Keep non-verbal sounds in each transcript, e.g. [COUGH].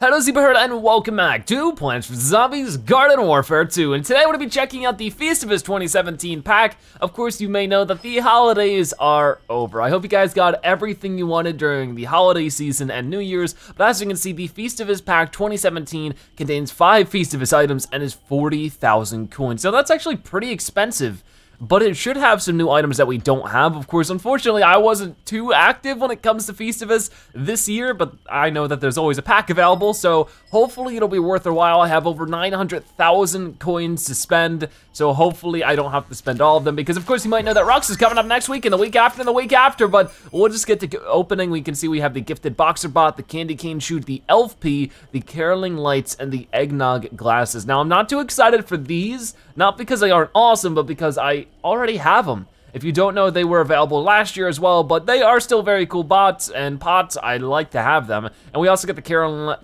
Hello Superherd and welcome back to Plants vs. Zombies Garden Warfare 2 and today we're going to be checking out the Feastivus 2017 pack. Of course you may know that the holidays are over. I hope you guys got everything you wanted during the holiday season and New Year's, but as you can see the Feastivus pack 2017 contains 5 Feastivus items and is 40,000 coins. So that's actually pretty expensive but it should have some new items that we don't have. Of course, unfortunately, I wasn't too active when it comes to Feastivus this year, but I know that there's always a pack available, so hopefully it'll be worth a while. I have over 900,000 coins to spend, so hopefully I don't have to spend all of them, because of course you might know that Rux is coming up next week, and the week after, and the week after, but we'll just get to opening. We can see we have the Gifted Boxer Bot, the Candy Cane Shoot, the Elf P, the Caroling Lights, and the Eggnog Glasses. Now, I'm not too excited for these, not because they aren't awesome, but because I already have them. If you don't know, they were available last year as well, but they are still very cool bots and pots. I like to have them. And we also get the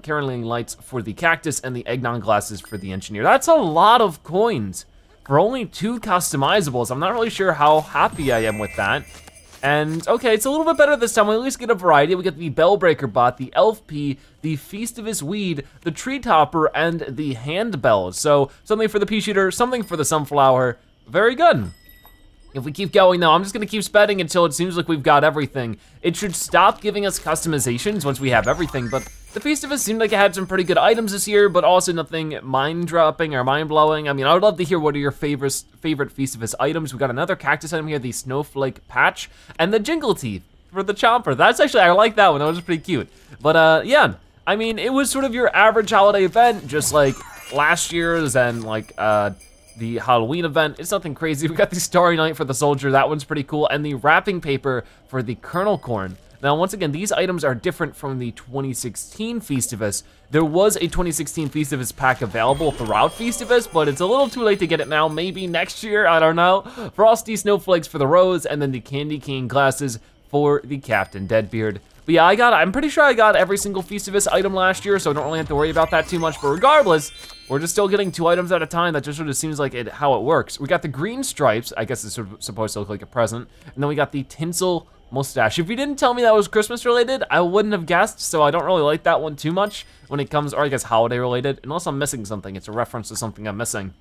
Caroling lights for the cactus and the eggnog glasses for the engineer. That's a lot of coins for only two customizables. I'm not really sure how happy I am with that. And okay, it's a little bit better this time. We at least get a variety. We get the Bellbreaker bot, the Elf P, the Feastivus Weed, the Tree Topper, and the Handbells. So something for the pea shooter, something for the sunflower. Very good. If we keep going though, I'm just gonna keep spending until it seems like we've got everything. It should stop giving us customizations once we have everything, but the Feastivus seemed like it had some pretty good items this year, but also nothing mind-dropping or mind-blowing. I mean, I would love to hear what are your favorite, favorite Feastivus items. We got another cactus item here, the Snowflake Patch, and the Jingle Teeth for the Chomper. That's actually, I like that one, that was pretty cute. But uh, yeah, I mean, it was sort of your average holiday event, just like last year's and like uh, the Halloween event. It's nothing crazy. [LAUGHS] We got the Starry Night for the Soldier. That one's pretty cool. And the wrapping paper for the Kernel Corn. Now, once again, these items are different from the 2016 Feastivus. There was a 2016 Feastivus pack available throughout Feastivus, but it's a little too late to get it now. Maybe next year, I don't know. Frosty Snowflakes for the Rose, and then the Candy Cane glasses for the Captain Deadbeard. But yeah, I got, I'm pretty sure I got every single Feastivus item last year, so I don't really have to worry about that too much. But regardless, we're just still getting two items at a time. That just sort of seems like it, how it works. We got the green stripes. I guess it's sort of supposed to look like a present. And then we got the tinsel mustache. If you didn't tell me that was Christmas related, I wouldn't have guessed, so I don't really like that one too much when it comes, or I guess holiday related. Unless I'm missing something, it's a reference to something I'm missing.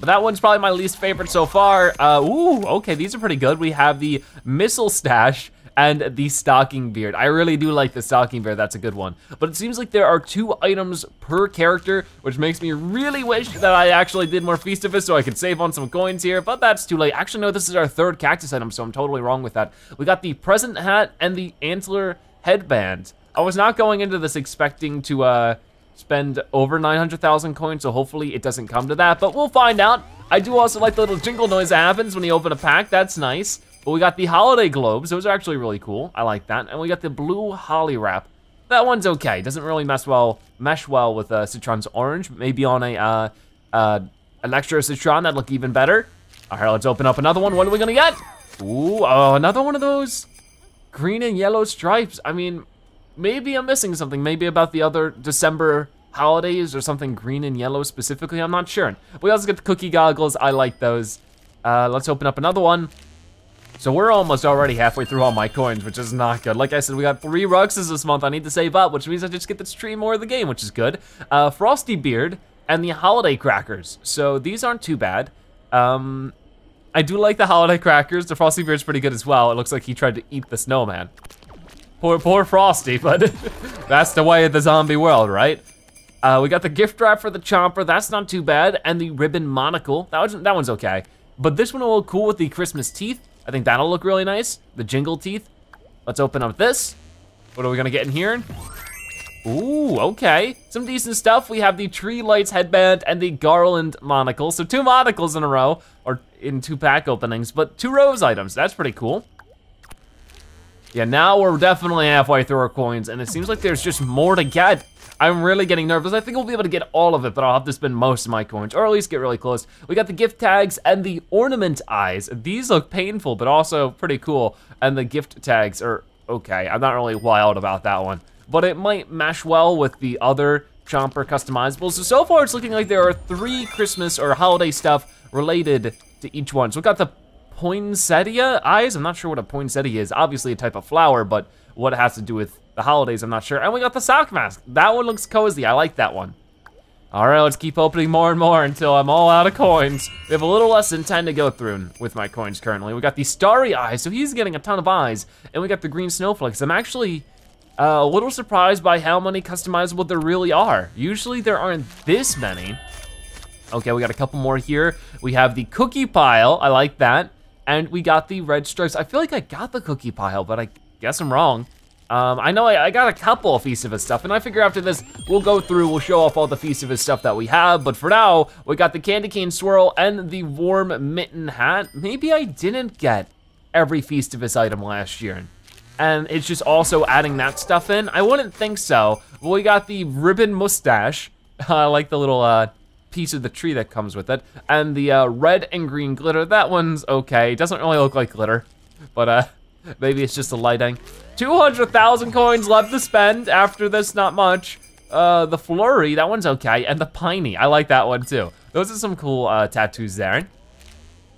But that one's probably my least favorite so far. Uh, ooh, okay, these are pretty good. We have the missile stash, and the stocking beard. I really do like the stocking beard, that's a good one. But it seems like there are two items per character, which makes me really wish that I actually did more Feastivus so I could save on some coins here, but that's too late. Actually, no, this is our third cactus item, so I'm totally wrong with that. We got the present hat and the antler headband. I was not going into this expecting to uh, spend over 900,000 coins, so hopefully it doesn't come to that, but we'll find out. I do also like the little jingle noise that happens when you open a pack, that's nice. But we got the holiday globes. Those are actually really cool. I like that. And we got the blue holly wrap. That one's okay. Doesn't really mess well, mesh well with uh, Citron's orange. Maybe on a uh, uh, extra Citron that'd look even better. All right, let's open up another one. What are we gonna get? Ooh, oh, another one of those green and yellow stripes. I mean, maybe I'm missing something. Maybe about the other December holidays or something green and yellow specifically. I'm not sure. We also get the cookie goggles. I like those. Uh, let's open up another one. So we're almost already halfway through all my coins, which is not good. Like I said, we got three Ruxes this month I need to save up, which means I just get to stream more of the game, which is good. Uh, Frosty Beard and the Holiday Crackers. So these aren't too bad. Um, I do like the Holiday Crackers. The Frosty Beard's pretty good as well. It looks like he tried to eat the snowman. Poor, poor Frosty, but [LAUGHS] that's the way of the zombie world, right? Uh, we got the gift wrap for the Chomper. That's not too bad. And the ribbon monocle. That, was, that one's okay. But this one will look cool with the Christmas teeth. I think that'll look really nice. The jingle teeth. Let's open up this. What are we gonna get in here? Ooh, okay. Some decent stuff. We have the tree lights headband and the garland monocle. So two monocles in a row, or in two pack openings, but two rose items. That's pretty cool. Yeah, now we're definitely halfway through our coins, and it seems like there's just more to get. I'm really getting nervous. I think we'll be able to get all of it, but I'll have to spend most of my coins, or at least get really close. We got the gift tags and the ornament eyes. These look painful, but also pretty cool. And the gift tags are okay. I'm not really wild about that one, but it might mesh well with the other Chomper customizables. So, so far it's looking like there are three Christmas or holiday stuff related to each one. So we got the poinsettia eyes. I'm not sure what a poinsettia is. Obviously a type of flower, but what it has to do with the holidays, I'm not sure. And we got the sock mask. That one looks cozy, I like that one. All right, let's keep opening more and more until I'm all out of coins. We have a little less than 10 to go through with my coins currently. We got the starry eyes, so he's getting a ton of eyes. And we got the green snowflakes. I'm actually uh, a little surprised by how many customizable there really are. Usually there aren't this many. Okay, we got a couple more here. We have the cookie pile, I like that. And we got the red stripes. I feel like I got the cookie pile, but I guess I'm wrong. Um, I know I, I, got a couple of Feast of Feastivus stuff, and I figure after this, we'll go through, we'll show off all the Feastivus stuff that we have, but for now, we got the candy cane swirl and the warm mitten hat. Maybe I didn't get every Feastivus item last year, and it's just also adding that stuff in. I wouldn't think so. but we got the ribbon mustache. [LAUGHS] I like the little uh, piece of the tree that comes with it, and the uh, red and green glitter. That one's okay. Doesn't really look like glitter, but uh, maybe it's just the lighting. 200,000 coins left to spend after this, not much. Uh, the Flurry, that one's okay. And the Piney, I like that one too. Those are some cool uh, tattoos there.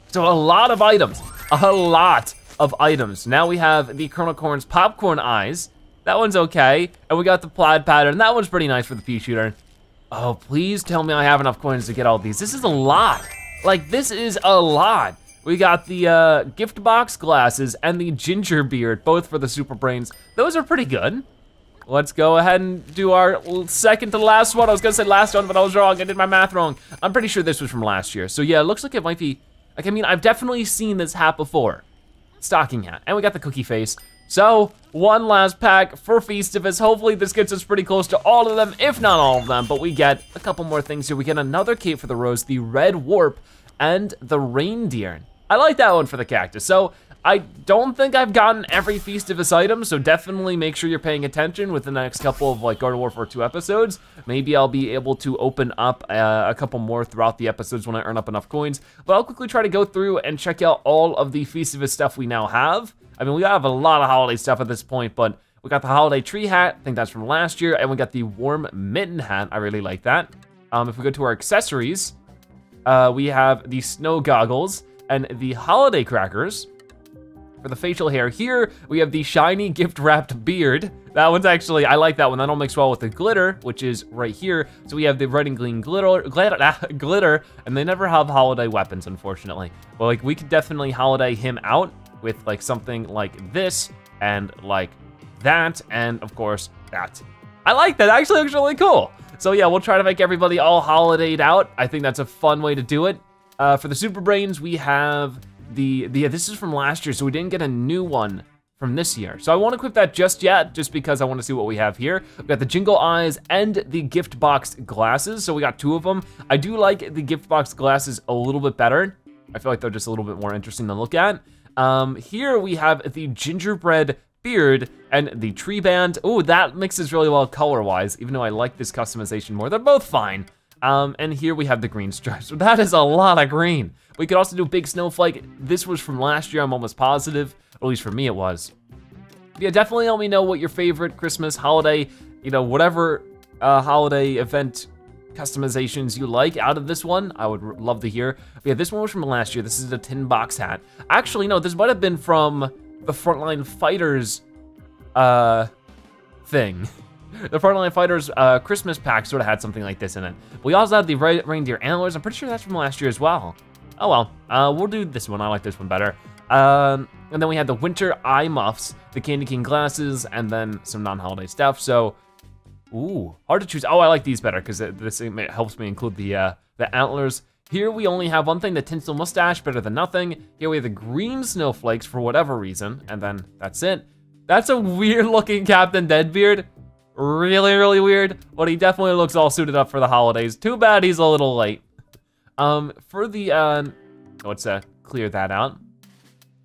So a lot of items, a lot of items. Now we have the Kernel Corn's Popcorn Eyes. That one's okay. And we got the plaid pattern. That one's pretty nice for the pea shooter. Oh, please tell me I have enough coins to get all these. This is a lot. Like, this is a lot. We got the uh, gift box glasses and the ginger beard, both for the super brains. Those are pretty good. Let's go ahead and do our second to last one. I was gonna say last one, but I was wrong. I did my math wrong. I'm pretty sure this was from last year. So yeah, it looks like it might be, like, I mean, I've definitely seen this hat before. Stocking hat, and we got the cookie face. So, one last pack for Feastivus. Hopefully this gets us pretty close to all of them, if not all of them, but we get a couple more things here. We get another cape for the rose, the red warp, and the reindeer. I like that one for the cactus. So I don't think I've gotten every Feastivus item, so definitely make sure you're paying attention with the next couple of like Garden Warfare 2 episodes. Maybe I'll be able to open up uh, a couple more throughout the episodes when I earn up enough coins. But I'll quickly try to go through and check out all of the Feastivus stuff we now have. I mean, we have a lot of holiday stuff at this point, but we got the holiday tree hat, I think that's from last year, and we got the warm mitten hat, I really like that. Um, if we go to our accessories, uh, we have the snow goggles, and the holiday crackers. For the facial hair here, we have the shiny gift wrapped beard. That one's actually, I like that one. That all mix well with the glitter, which is right here. So we have the red and green glitter, glitter, [LAUGHS] glitter, and they never have holiday weapons, unfortunately. But like, we could definitely holiday him out with like something like this, and like that, and of course, that. I like that, actually looks really cool. So yeah, we'll try to make everybody all holidayed out. I think that's a fun way to do it. Uh, for the Super Brains, we have the, the, this is from last year, so we didn't get a new one from this year. So I won't equip that just yet, just because I wanna see what we have here. We got the Jingle Eyes and the Gift Box Glasses, so we got two of them. I do like the Gift Box Glasses a little bit better. I feel like they're just a little bit more interesting to look at. Um, here we have the Gingerbread Beard and the Tree Band. Oh, that mixes really well color-wise, even though I like this customization more. They're both fine. Um, and here we have the green stripes. [LAUGHS] That is a lot of green. We could also do a Big Snowflake. This was from last year, I'm almost positive. At least for me it was. Yeah, definitely let me know what your favorite Christmas, holiday, you know, whatever uh, holiday event customizations you like out of this one. I would love to hear. But yeah, this one was from last year. This is a tin box hat. Actually, no, this might have been from the Frontline Fighters uh, thing. [LAUGHS] the Frontline Fighters uh, Christmas pack sort of had something like this in it. We also had the re reindeer antlers. I'm pretty sure that's from last year as well. Oh well, uh, we'll do this one. I like this one better. Um, and then we had the winter eye muffs, the Candy Cane glasses, and then some non-holiday stuff. So, ooh, hard to choose. Oh, I like these better because this helps me include the uh, the antlers. Here we only have one thing, the tinsel mustache, better than nothing. Here we have the green snowflakes for whatever reason, and then that's it. That's a weird looking Captain Deadbeard really, really weird, but he definitely looks all suited up for the holidays. Too bad he's a little late. Um, for the, uh, let's uh, clear that out.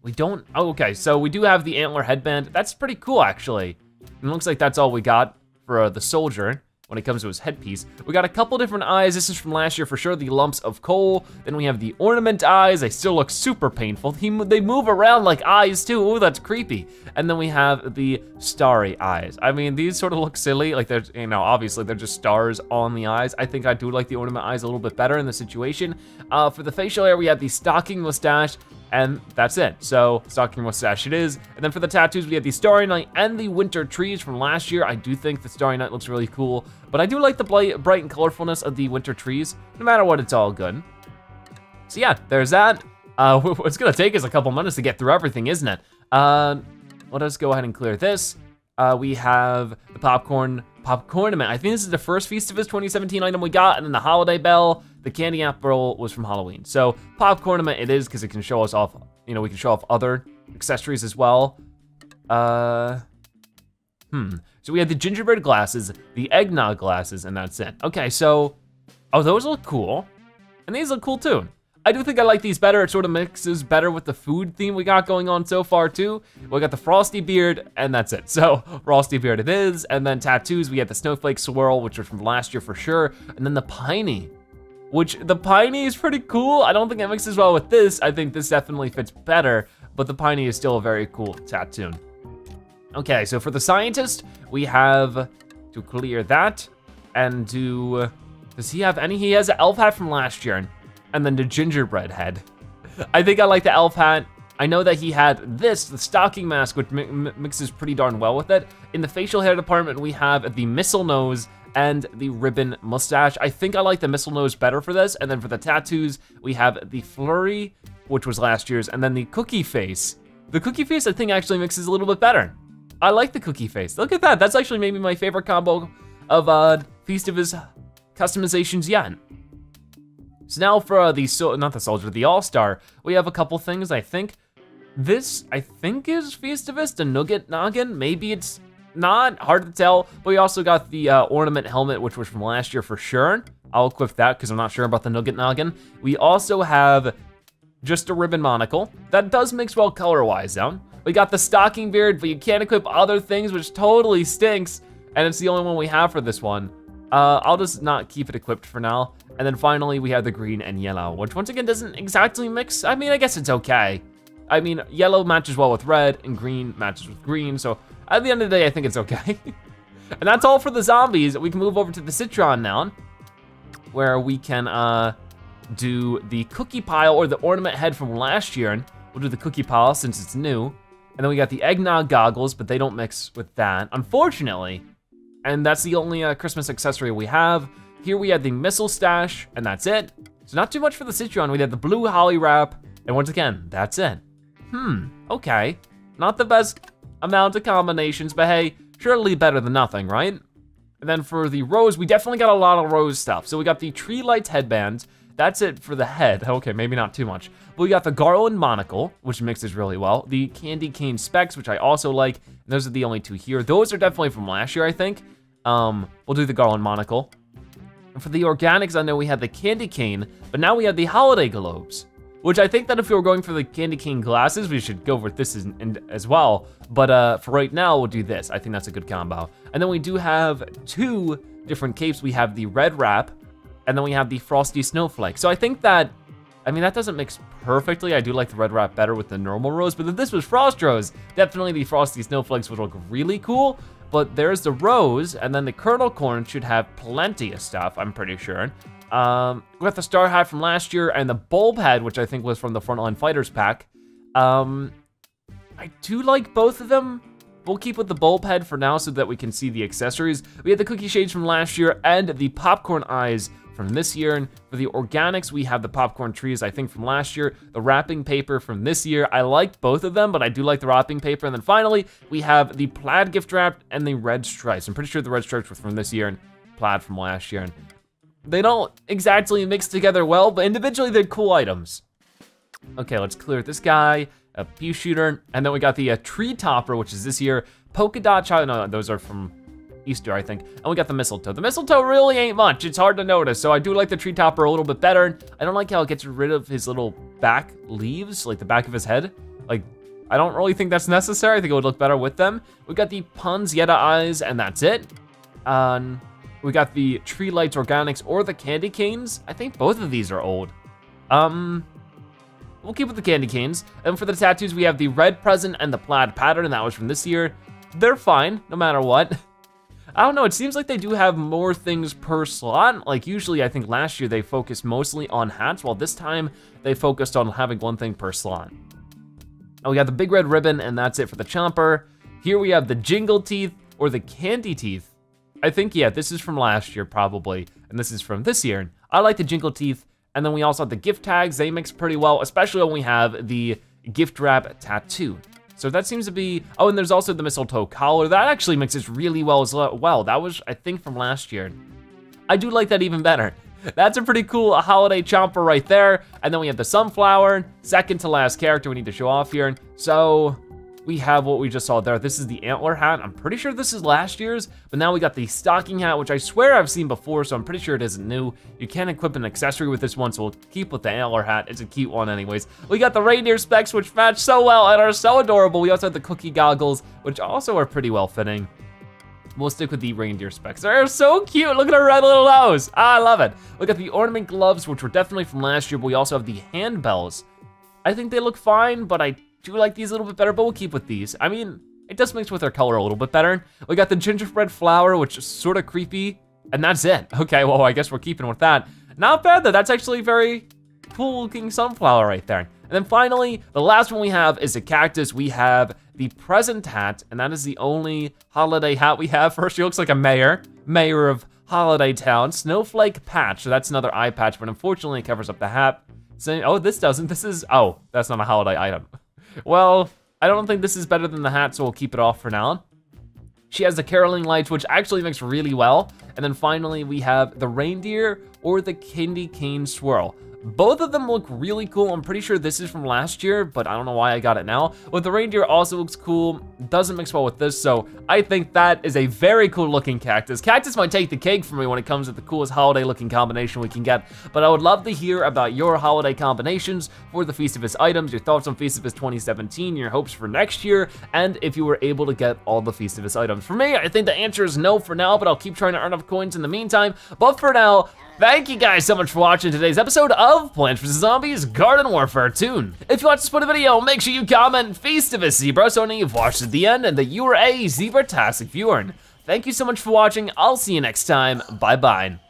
We don't, oh, okay, so we do have the antler headband. That's pretty cool, actually. It looks like that's all we got for uh, the soldier when it comes to his headpiece. We got a couple different eyes. This is from last year for sure, the lumps of coal. Then we have the ornament eyes. They still look super painful. He, they move around like eyes too. Ooh, that's creepy. And then we have the starry eyes. I mean, these sort of look silly. Like they're, you know, obviously they're just stars on the eyes. I think I do like the ornament eyes a little bit better in the situation. Uh, for the facial hair, we have the stocking mustache and that's it. So stocking mustache it is. And then for the tattoos, we have the Starry Night and the Winter Trees from last year. I do think the Starry Night looks really cool, but I do like the bright, and colorfulness of the Winter Trees. No matter what, it's all good. So yeah, there's that. Uh, [LAUGHS] gonna take us a couple minutes to get through everything, isn't it? Uh, let us go ahead and clear this. Uh, we have the popcorn popcornament. I think this is the first Feastivus 2017 item we got, and then the holiday bell, the candy apple was from Halloween. So popcornament it is because it can show us off, you know, we can show off other accessories as well. Uh, hmm. So we have the gingerbread glasses, the eggnog glasses, and that's it. Okay, so, oh, those look cool. And these look cool too. I do think I like these better. It sort of mixes better with the food theme we got going on so far too. We got the frosty beard and that's it. [LAUGHS] So frosty beard it is. And then tattoos, we had the snowflake swirl, which was from last year for sure. And then the piney, which the piney is pretty cool. I don't think it mixes well with this. I think this definitely fits better, but the piney is still a very cool tattoo. Okay, so for the scientist, we have to clear that and to, does he have any? He has an elf hat from last year and then the gingerbread head. I think I like the elf hat. I know that he had this, the stocking mask, which mi mixes pretty darn well with it. In the facial hair department, we have the missile nose and the ribbon mustache. I think I like the missile nose better for this. And then for the tattoos, we have the flurry, which was last year's, and then the cookie face. The cookie face, I think, actually mixes a little bit better. I like the cookie face. Look at that. That's actually maybe my favorite combo of uh, Feastivus customizations yet. So now for uh, the, so not the soldier, the all-star, we have a couple things, I think. This, I think is Feastivus, the Nugget Noggin. Maybe it's not, hard to tell. But we also got the uh, ornament helmet, which was from last year for sure. I'll equip that because I'm not sure about the Nugget Noggin. We also have just a ribbon monocle. That does mix well color-wise though. We got the stocking beard, but you can't equip other things, which totally stinks. And it's the only one we have for this one. Uh, I'll just not keep it equipped for now. And then finally, we have the green and yellow, which once again doesn't exactly mix. I mean, I guess it's okay. I mean, yellow matches well with red and green matches with green. So at the end of the day, I think it's okay. [LAUGHS] and that's all for the zombies. We can move over to the Citron now, where we can uh, do the cookie pile or the ornament head from last year. And we'll do the cookie pile since it's new. And then we got the eggnog goggles, but they don't mix with that, unfortunately. And that's the only uh, Christmas accessory we have. Here we had the missile stash, and that's it. So not too much for the Citron. We had the blue holly wrap, and once again, that's it. Hmm, okay. Not the best amount of combinations, but hey, surely better than nothing, right? And then for the rose, we definitely got a lot of rose stuff. So we got the tree lights headband. That's it for the head. [LAUGHS] Okay, maybe not too much. But we got the garland monocle, which mixes really well. The candy cane specs, which I also like. those are the only two here. Those are definitely from last year, I think. Um, we'll do the garland monocle. And for the organics, I know we had the candy cane, but now we have the holiday globes, which I think that if we were going for the candy cane glasses, we should go with this as, as well. But uh, for right now, we'll do this. I think that's a good combo. And then we do have two different capes. We have the red wrap, and then we have the frosty snowflake. So I think that, I mean, that doesn't mix perfectly. I do like the red wrap better with the normal rose, but if this was frost rose, definitely the frosty snowflakes would look really cool but there's the rose, and then the kernel corn should have plenty of stuff, I'm pretty sure. Um, we got the star hat from last year, and the bulb head, which I think was from the Frontline Fighters pack. Um, I do like both of them. We'll keep with the bulb head for now so that we can see the accessories. We had the cookie shades from last year and the popcorn eyes from this year. And for the organics, we have the popcorn trees, I think from last year, the wrapping paper from this year. I like both of them, but I do like the wrapping paper. And then finally, we have the plaid gift wrap and the red stripes. I'm pretty sure the red stripes were from this year and plaid from last year. And they don't exactly mix together well, but individually they're cool items. Okay, let's clear this guy, a pea shooter, and then we got the uh, tree topper, which is this year, polka dot child, no, those are from Easter, I think. And we got the mistletoe. The mistletoe really ain't much. It's hard to notice. So I do like the tree topper a little bit better. I don't like how it gets rid of his little back leaves, like the back of his head. Like, I don't really think that's necessary. I think it would look better with them. We got the Poinsettia eyes, and that's it. Um, we got the Tree Lights Organics or the Candy Canes. I think both of these are old. Um, we'll keep with the candy canes. And for the tattoos, we have the red present and the plaid pattern, and that was from this year. They're fine, no matter what. [LAUGHS] I don't know, it seems like they do have more things per slot. Like usually I think last year they focused mostly on hats, while this time they focused on having one thing per slot. And we got the big red ribbon and that's it for the chomper. Here we have the jingle teeth or the candy teeth. I think, yeah, this is from last year probably, and this is from this year. I like the jingle teeth, and then we also have the gift tags. They mix pretty well, especially when we have the gift wrap tattoo. So that seems to be, oh, and there's also the mistletoe collar. That actually mixes really well as well. That was, I think, from last year. I do like that even better. That's a pretty cool holiday chomper right there. And then we have the sunflower, second to last character we need to show off here. So we have what we just saw there. This is the antler hat. I'm pretty sure this is last year's, but now we got the stocking hat, which I swear I've seen before, so I'm pretty sure it isn't new. You can equip an accessory with this one, so we'll keep with the antler hat. It's a cute one anyways. We got the reindeer specs, which match so well and are so adorable. We also have the cookie goggles, which also are pretty well fitting. We'll stick with the reindeer specs. They're so cute. Look at her red little nose. Ah, I love it. Look at the ornament gloves, which were definitely from last year, but we also have the handbells. I think they look fine, but I do like these a little bit better, but we'll keep with these. I mean, it does mix with their color a little bit better. We got the gingerbread flower, which is sort of creepy, and that's it. [LAUGHS] Okay, well, I guess we're keeping with that. Not bad though, that's actually very cool looking sunflower right there. And then finally, the last one we have is a cactus. We have the present hat, and that is the only holiday hat we have. [LAUGHS] First, she looks like a mayor, mayor of Holiday Town. Snowflake patch, so that's another eye patch, but unfortunately it covers up the hat. So, oh, this doesn't, this is, oh, that's not a holiday item. [LAUGHS] Well, I don't think this is better than the hat, so we'll keep it off for now. She has the caroling lights, which actually mix really well. And then finally, we have the reindeer or the candy cane swirl. Both of them look really cool. I'm pretty sure this is from last year, but I don't know why I got it now. But the reindeer also looks cool, doesn't mix well with this, so I think that is a very cool looking cactus. Cactus might take the cake for me when it comes to the coolest holiday looking combination we can get, but I would love to hear about your holiday combinations for the Feastivus items, your thoughts on Feastivus 2017, your hopes for next year, and if you were able to get all the Feastivus items. For me, I think the answer is no for now, but I'll keep trying to earn enough coins in the meantime. But for now, Thank you guys so much for watching today's episode of Plants vs. Zombies Garden Warfare 2. If you watched this part of video, make sure you comment Feastivus Zebra so you've watched at the end and that you are a Zebra-tastic viewer. Thank you so much for watching. I'll see you next time. Bye-bye.